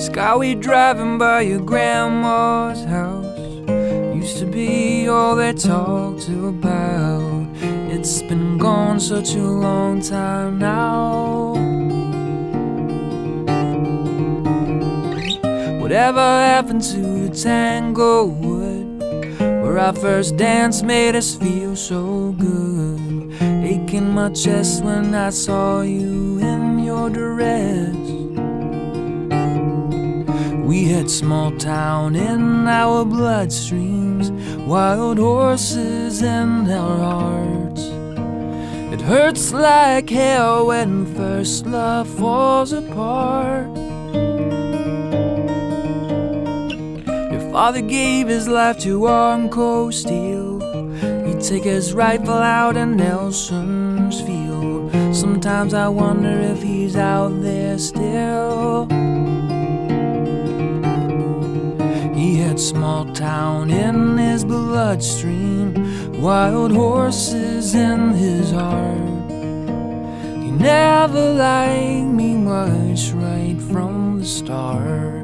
Skyway Drive-In by your grandma's house used to be all they talked about. It's been gone such a long time now. Whatever happened to the Tanglewood, where our first dance made us feel so good? Aching my chest when I saw you in your dress. Had small town in our bloodstreams, wild horses in our hearts. It hurts like hell when first love falls apart. Your father gave his life to Armco Steel. He'd take his rifle out in Nelson's field. Sometimes I wonder if he's out there still. Small town in his bloodstream, wild horses in his heart. He never liked me much right from the start.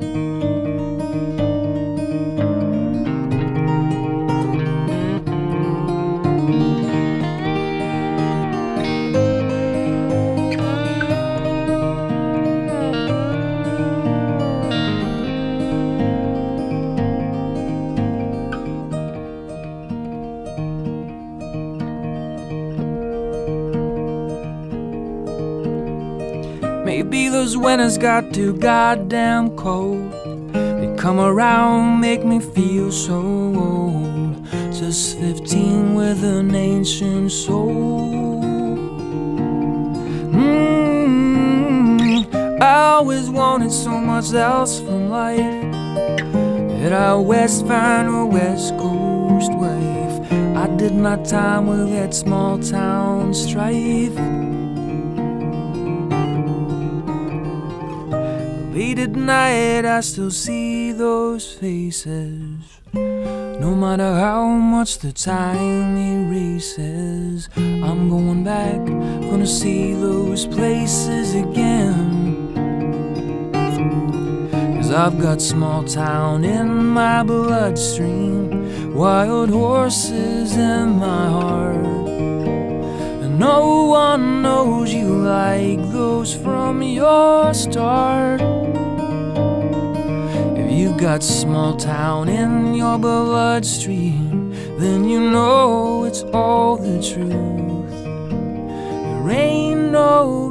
Maybe those winters got too goddamn cold. They come around, make me feel so old. Just 15 with an ancient soul. Mm, I always wanted so much else from life. That I west find a west coast wife. I did my time with that small town strife. Late at night, I still see those faces. No matter how much the time erases, I'm going back, gonna see those places again. Cause I've got small town in my bloodstream, wild horses in my heart. And no one knows you like those from your start. Got small town in your bloodstream, then you know it's all the truth. There ain't no